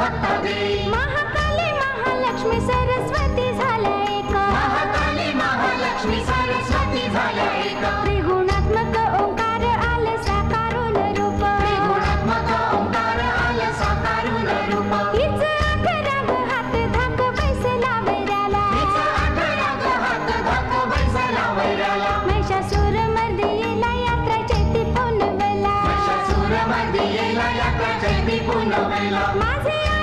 What a! বিপুল মেলা মাঝে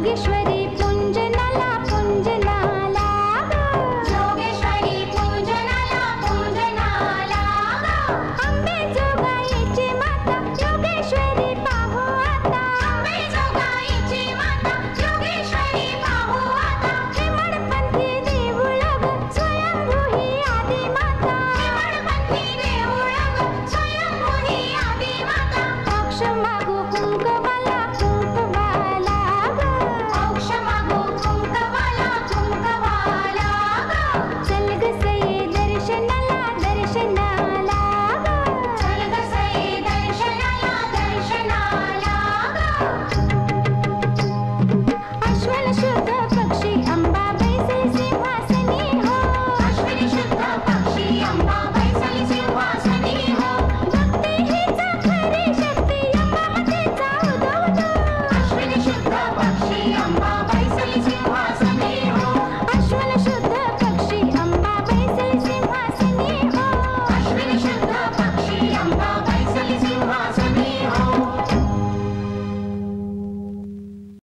योगेश्वरी